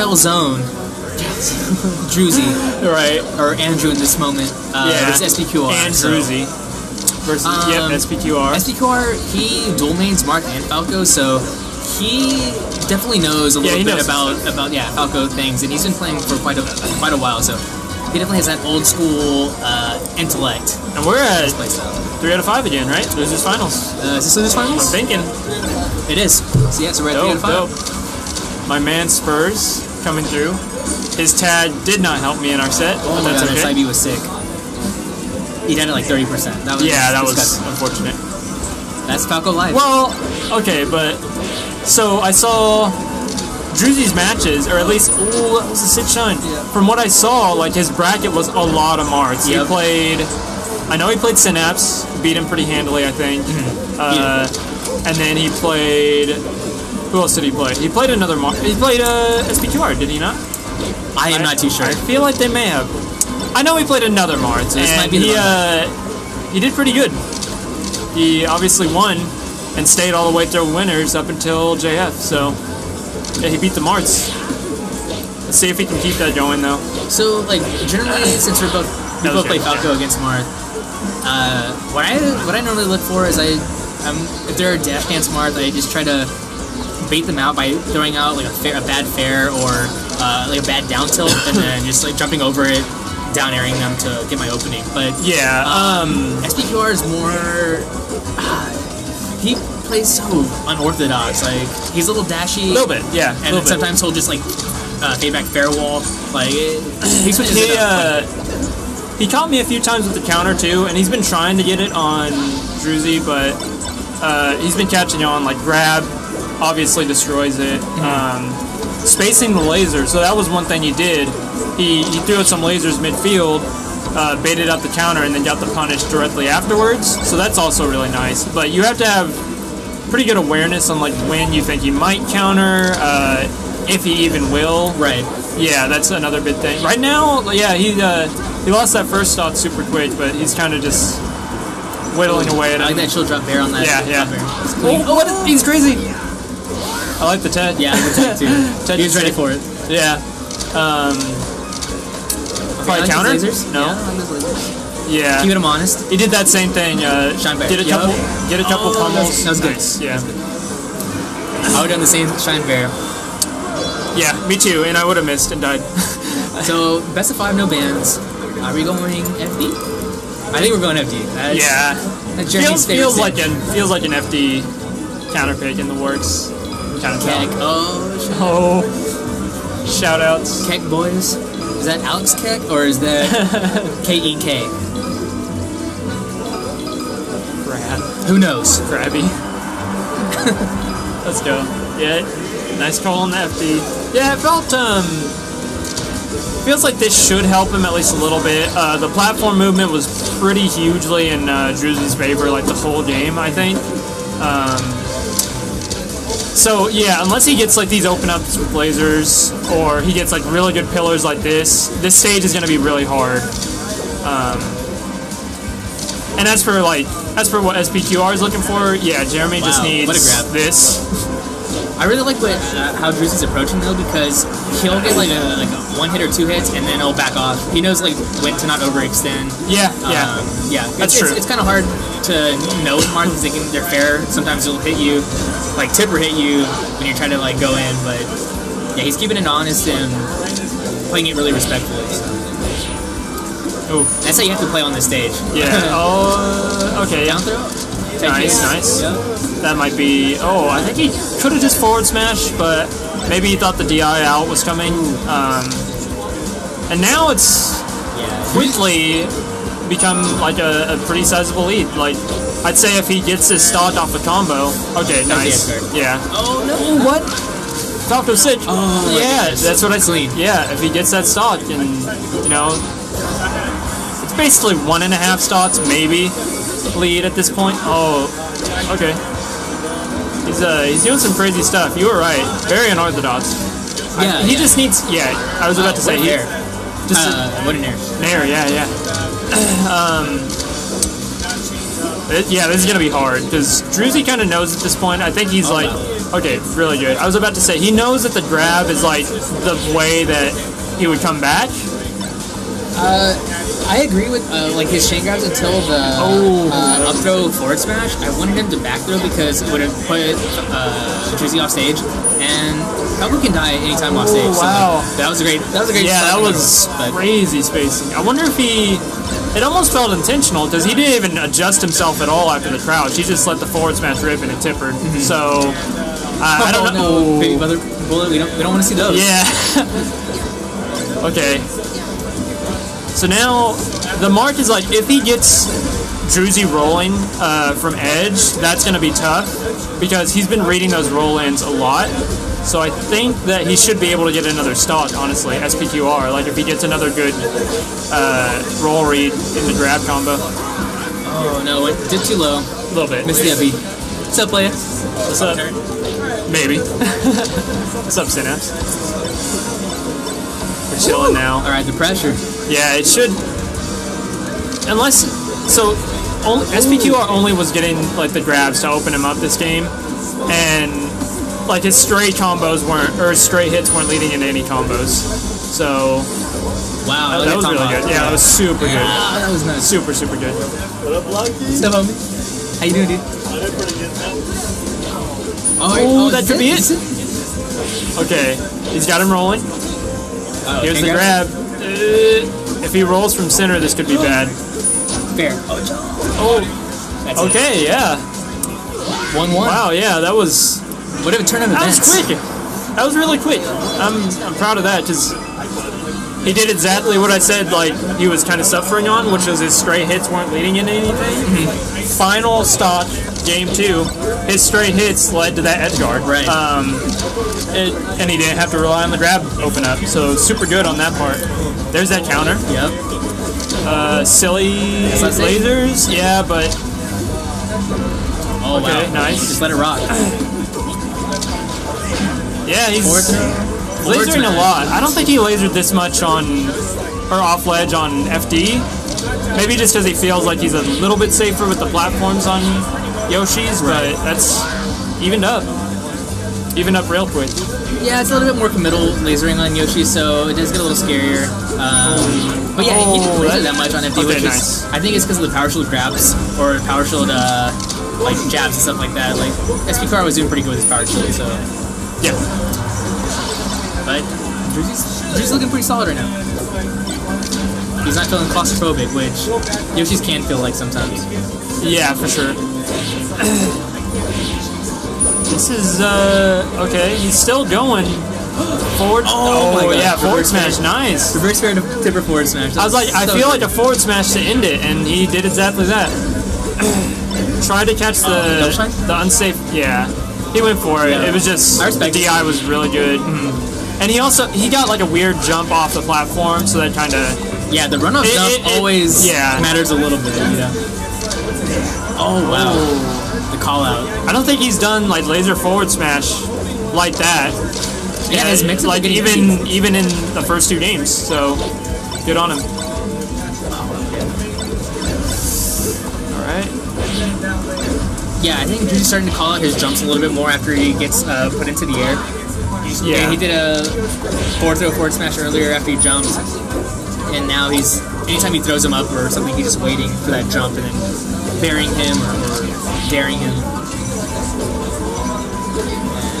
Kyle Zone, Druzy, Right. or Andrew in this moment. Uh, Yeah. it's SPQR. And so- Druzy. Versus, yep, Um, SPQR. SPQR, he dual mains Marth and Falco, so he definitely knows a little he bit about about yeah Falco things, and he's been playing for quite a quite a while, so he definitely has that old school uh, intellect. and we're at three out of five again, right? Losers finals. Uh, is this Losers I'm thinking. It is. So yeah, so we're at three out of five. dope. My man Spurs coming through. His tag did not help me in our set, Oh but that's god, okay. B was sick. He died at like 30%. That was Yeah, that was disgusting. unfortunate. That's Falco Live. Well, okay, but so I saw Druzy's matches, or at least oh, that was a sick shine. Yeah. From what I saw, like his bracket was a lot of Marths. Yep. He played. I know he played Synapse, beat him pretty handily, I think. Mm-hmm. Uh, And then he played. Who else did he play? He played another Marth. He played uh, SPQR, did he not? I am not too sure. I feel like they may have. I know he played another Marths, this and might be the he uh, he did pretty good. He obviously won and stayed all the way through winners up until JF. So yeah, he beat the Marths. Let's see if he can keep that going though. So like generally, since we're both we both play. Falco against Marth, uh, what I what I normally look for is I um, if there are death dance Marth, I just try to bait them out by throwing out like a, fair, a bad fair or uh, like a bad down tilt, and then just like jumping over it, down airing them to get my opening. But Yeah. Um. SPQR is more. ah, he plays so unorthodox. Like he's a little dashy. A little bit. Yeah. And little then bit. sometimes he'll just like uh, fade back fair wall. Like it, he he uh, he caught me a few times with the counter too, and he's been trying to get it on Druzy, but uh, he's been catching on like grab. Obviously destroys it. Um, spacing the laser. So that was one thing he did. He he threw out some lasers midfield. Uh, baited out the counter and then got the punish directly afterwards. So that's also really nice. But you have to have pretty good awareness on like when you think he might counter, uh, if he even will. right. Yeah, that's another big thing. Right now, yeah, he uh, he lost that first shot super quick, but he's kind of just whittling away at it. I it. like that chill drop bair on that. Yeah, yeah. drop bair. It's clean. Oh, what? He's crazy. I like the Ted. Yeah, the tech too. Ted He's ready for it. Yeah. Um, probably I like counter. lasers. No. Yeah. Yeah. Keep him honest. He did that same thing. Uh. Get a couple. Get a couple Oh, pummels. was- that was good. Nice, Yeah. I would have done the same shine bair. Yeah. Me too. And I would have missed and died. So best of five, no bans. Are we going FD? I think we're going FD. That's, yeah. That's Feels, feels like an feels like an FD counter pick in the works. Of Keck. Oh. Oh, shout outs. Keck boys. Is that Alex Keck or is that K E K? Crab. Who knows? Crabby. Let's go. Yeah, nice call on the FD. Yeah, it felt, um, feels like this should help him at least a little bit. Uh, the platform movement was pretty hugely in uh, Drew's favor, like the whole game, I think. Um, so yeah, unless he gets like these open ups with lasers, or he gets like really good pillars like this, this stage is gonna be really hard. Um, and as for like, as for what SPQR is looking for, yeah, Jeremy just needs what a grab. this. I really like what uh, how Drews is approaching though because he'll get like a like a one hit or two hits and then he'll back off. He knows like when to not overextend. Yeah, yeah. Um, yeah. That's it's, true. It's, it's kind of hard to know with Martins. They can, they're fair. Sometimes they'll hit you, like tip or hit you when you're trying to like go in. But yeah, he's keeping it honest and playing it really respectfully. So Ooh, that's how you have to play on this stage. yeah. oh, okay. Down throw. Take Nice, it. nice. Yeah. That might be. Oh, I think he could have just forward smash, but maybe he thought the DI out was coming. Um, and now it's quickly become like a, a pretty sizable lead. Like I'd say if he gets his stock off a combo. Okay, nice. Yeah. Oh no! What? Falco Sick. Oh, yeah, that's what I Clean. Yeah, if he gets that stock, and you know, it's basically one and a half stocks, maybe lead at this point. Oh, okay. He's uh he's doing some crazy stuff. You were right. Very unorthodox. I- Yeah, he yeah. just needs. Yeah, I was about to say here. Just a- Uh, what an air. there, yeah, yeah. um, it- yeah, this is gonna be hard because Druzy kind of knows at this point. I think he's Oh, like, wow. Okay, really good. I was about to say he knows that the grab is like the way that he would come back. Uh, I agree with uh, like his chain grabs until the Oh. uh, up throw forward smash. I wanted him to back throw because it would have put uh, Druzy off stage, and Falco can die anytime off stage. so, wow. like, that was a great. That was a great. Yeah, that was but- crazy spacing. I wonder if he. It almost felt intentional because he didn't even adjust himself at all after the crouch. He just let the forward smash rip and it tippered. So I I don't oh, know. no, baby mother bullet. We don't. We don't want to see those. Yeah. okay. So now the mark is like if he gets Druzy rolling uh, from edge, that's going to be tough because he's been reading those roll-ins a lot. So I think that he should be able to get another stock, honestly, SPQR. Like if he gets another good uh, roll read in the grab combo. Oh no! It dipped too low. A little bit. Missed the. What's up, player? What's up? Maybe. What's up, Synapse? We're chilling now. All right, the pressure. Yeah, it should. Unless so, only, SPQR only was getting like the grabs to open him up this game, and like his straight combos weren't or his straight hits weren't leading into any combos. So Wow, that, that was really good. Yeah, that was super good. Ah, that was nice. Super super good. What's up, homie? How you doing, dude? Oh, Oh, that could be it. Okay, he's got him rolling. Oh, Here's the grab? grab. Uh, if he rolls from center, this could be bad. Fair. Oh, That's it. okay, yeah. One one. Wow, yeah, that was What if it turned on That was quick. That was really quick. I'm I'm proud of that because he did exactly what I said. Like he was kind of suffering on, which was his straight hits weren't leading into anything. Final stock, game two, his straight hits led to that edge guard. Right. Um, it, and he didn't have to rely on the grab open up. So super good on that part. There's that counter. Yep. Uh, silly lasers. Yeah, but Oh Okay, wow. nice. Just let it rock. yeah, he's. Forward Lasering a lot. I don't think he lasered this much on or off ledge on FD. Maybe just because he feels like he's a little bit safer with the platforms on Yoshi's, but that's evened up. Evened up real quick. Yeah, it's a little bit more committal lasering on Yoshi, so it does get a little scarier. Um, but yeah, he didn't Oh, laser that- much on FD, okay, which is nice. I think it's because of the power shield grabs or power shield uh, like jabs and stuff like that. Like SPQR was doing pretty good with his power shield, so Yeah. Drew's, Drew's looking pretty solid right now. He's not feeling claustrophobic, which Yoshi's can feel like sometimes. Yeah, for sure. this is uh okay. He's still going forward. Oh my God. yeah, forward smash, smash. nice. Reverse fair to tipper forward smash. I was like, I feel like a forward smash to end it, and he did exactly that. Tried to catch Oh, the shine? the unsafe. Yeah, he went for it. Yeah. It was just I the. DI was really good, and he also he got like a weird jump off the platform, so that kind of Yeah, the run It- jump it- it- always yeah. matters a little bit, you know. Oh wow, the call out. I don't think he's done like laser forward smash like that. Yeah, his mix like even even in the first two games. So good on him. All right. Yeah, I think Drew's starting to call out his jumps a little bit more after he gets uh, put into the air. Yeah. he did a forward throw forward smash earlier after he jumped, and now he's anytime he throws him up or something, he's just waiting for that jump and then burying him or, or daring him.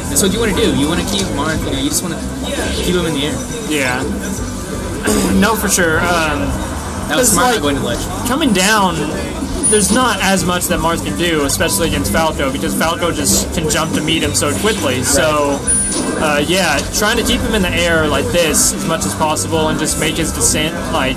And That's what you want to do. You want to keep Marth. You know, you just want to keep him in the air. Yeah. no, for sure. Um, That was smart like- going to ledge. coming down, there's not as much that Marths can do, especially against Falco, because Falco just can jump to meet him so quickly. So, uh, yeah, trying to keep him in the air like this as much as possible and just make his descent, like,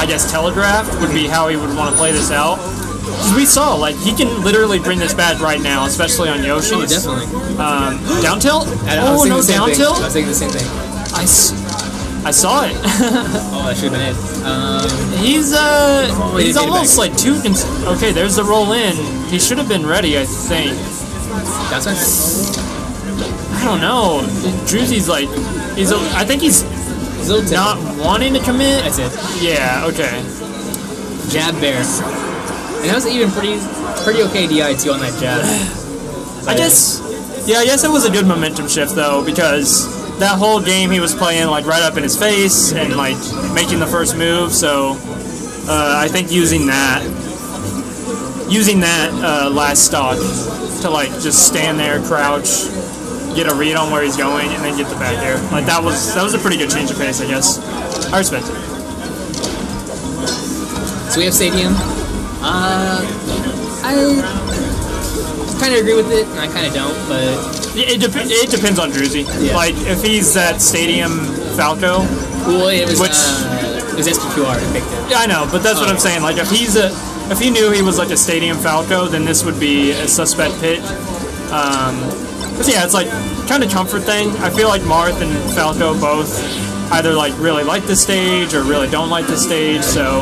I guess, telegraphed would be how he would want to play this out. 'Cause we saw, like, he can literally bring this back right now, especially on Yoshi. Oh, definitely. Um, down tilt? I, I Oh, no, down thing. tilt? I was thinking the same thing. I, s- I saw it. Oh, that should have been it. Um, He's uh, Oh, he's did get it almost like two. Cons- okay, there's the roll in. He should have been ready, I think. that's what I don't know. Druzy's like, he's. A, I think he's He's not wanting to commit. That's it. Yeah. Okay. Jab bair. And that was even pretty pretty okay DI too on that jab. I guess Yeah, I guess it was a good momentum shift though, because that whole game he was playing like right up in his face and like making the first move. So uh, I think using that, using that uh, last stock to like just stand there, crouch, get a read on where he's going, and then get the back air. Like that was that was a pretty good change of pace, I guess. I respect it. So we have Stadium. Uh, I kind of agree with it, and I kind of don't, but It, dep- it depends on Druzy. Yeah. Like if he's that Stadium Falco, well, it was Which- uh, it was SPQR that picked it. Yeah, I know, but that's what I'm saying. Like, if he's a, if he knew he was like a Stadium Falco, then this would be a suspect pick. Um, 'cause, yeah, it's like kind of comfort thing. I feel like Marth and Falco both either like really like the stage or really don't like the stage. So,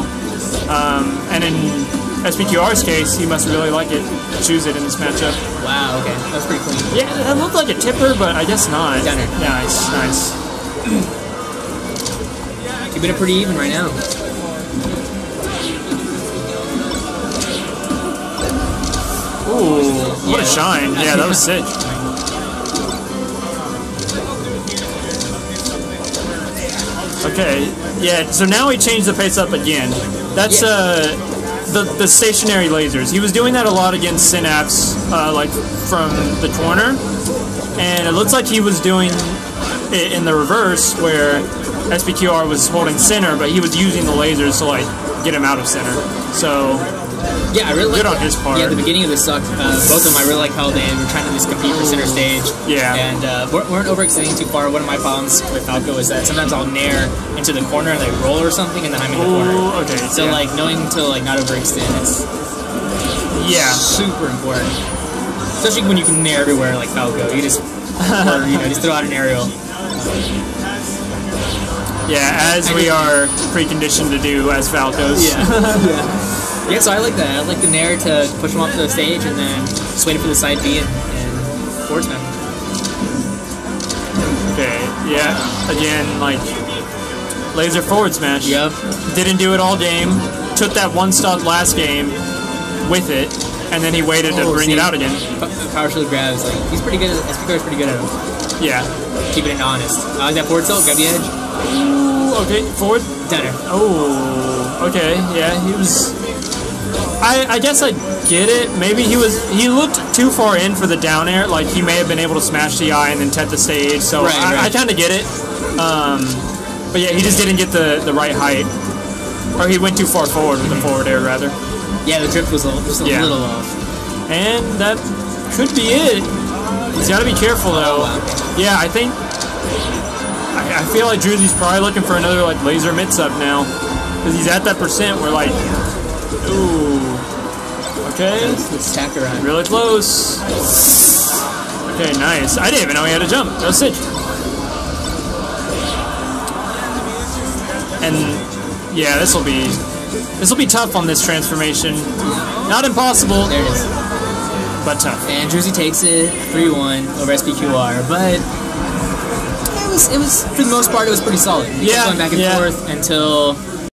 um, and in SPQR's case, he must really like it. Choose it in this matchup. Wow, okay, that's pretty clean. Yeah, that looked like a tipper, but I guess not. Gunner. Nice, nice. Keeping it pretty even right now. Ooh, what Yeah. a shine! Yeah, that was sick. Okay, yeah. So now we change the pace up again. That's Yeah. uh, the the stationary lasers. He was doing that a lot against Synapse, uh, like from the corner, and it looks like he was doing it in the reverse where SPQR was holding center, but he was using the lasers to like get him out of center. So Yeah, I really like Good on that. his part. Yeah, the beginning of this sucked. Uh, both of them I really like how they were trying to just compete for center stage. Yeah. And uh, weren't, weren't overextending too far. One of my problems with Falco is that sometimes I'll nair into the corner and they roll or something, and then I'm in the corner. Okay. So yeah. like knowing to like not overextend, it's yeah. super important. Especially when you can nair everywhere like Falco. You just or you know just throw out an aerial. Yeah, as we are preconditioned to do as Falcos. yeah. Yeah, so I like that. I like the nair to push them off to the stage and then just waiting for the side B and, and forward smash. Okay, yeah. Again, like laser forward smash. Yep. Didn't do it all game. Took that one stock last game with it, and then he waited to Oh, bring see? it out again. Power shield grabs, like he's pretty good. At, SPK is pretty good at him. Yeah. Keeping it honest. Like that forward tilt, grab the edge, Ooh, okay, forward. done. Oh, okay. Yeah, he was. I, I guess I get it. Maybe he was he looked too far in for the down air. Like he may have been able to smash the eye and then tap the stage. So Right, I, I kind of get it. Um, but yeah, he just didn't get the, the right height, or he went too far forward with the forward air rather. Yeah, the drift was a, just a Yeah. little off. And that could be it. He's got to be careful though. wow. Yeah, I think. I, I feel like Druzy's probably looking for another like laser mix up now, because he's at that percent where like, ooh, okay, Let's, stack around. really close. Okay, nice. I didn't even know he had a jump. That was sick. And yeah, this will be this will be tough on this transformation. Not impossible, There it is. but tough. And Druzy takes it 3-1 over SPQR, but it was, it was for the most part, it was pretty solid. He Yeah, going back and yeah. forth until